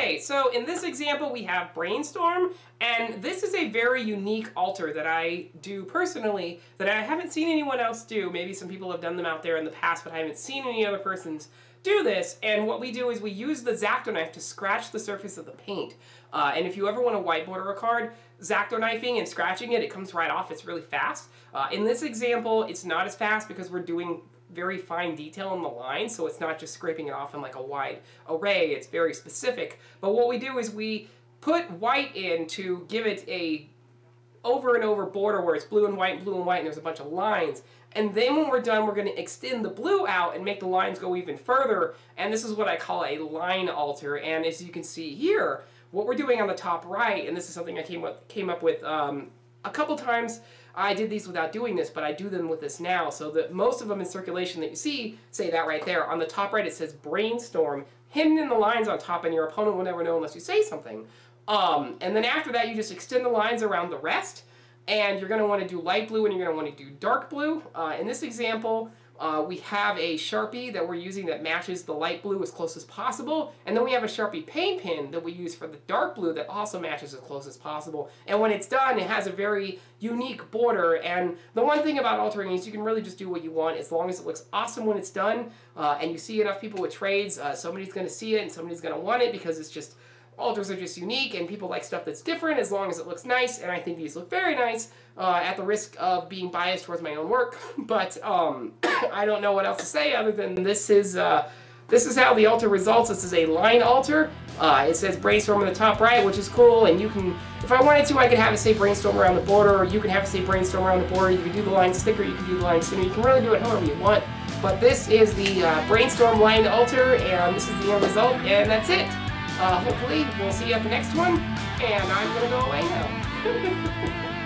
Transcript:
Okay, so in this example we have Brainstorm, and this is a very unique alter that I do personally that I haven't seen anyone else do. Maybe some people have done them out there in the past, but I haven't seen any other persons do this. And what we do is we use the X-Acto knife to scratch the surface of the paint. Uh, and if you ever want to whiteboard a card, X-Acto knifing and scratching it, it comes right off. It's really fast. Uh, in this example, it's not as fast because we're doing very fine detail in the line, so it's not just scraping it off in like a wide array, it's very specific. But what we do is we put white in to give it a over and over border where it's blue and white, blue and white, and there's a bunch of lines. And then when we're done, we're going to extend the blue out and make the lines go even further. And this is what I call a line alter. And as you can see here, what we're doing on the top right, and this is something I came up, came up with um, a couple times, I did these without doing this, but I do them with this now. So that most of them in circulation that you see say that right there. On the top right, it says brainstorm, hidden in the lines on top, and your opponent will never know unless you say something. Um, and then after that, you just extend the lines around the rest, and you're going to want to do light blue and you're going to want to do dark blue. Uh, in this example, uh, we have a Sharpie that we're using that matches the light blue as close as possible. And then we have a Sharpie paint pen that we use for the dark blue that also matches as close as possible. And when it's done, it has a very unique border. And the one thing about altering is you can really just do what you want as long as it looks awesome when it's done. Uh, and you see enough people with trades, uh, somebody's going to see it and somebody's going to want it because it's just alters are just unique and people like stuff that's different as long as it looks nice and I think these look very nice uh, at the risk of being biased towards my own work but um, I don't know what else to say other than this is uh, this is how the alter results. This is a line alter. uh, it says brainstorm on the top right which is cool and you can if I wanted to I could have it say brainstorm around the border or you can have it say brainstorm around the border. You can do the lines thicker you can do the lines thinner you can really do it however you want. But this is the uh, brainstorm line alter, and this is the end result and that's it uh, hopefully, we'll see you at the next one, and I'm going to go away now.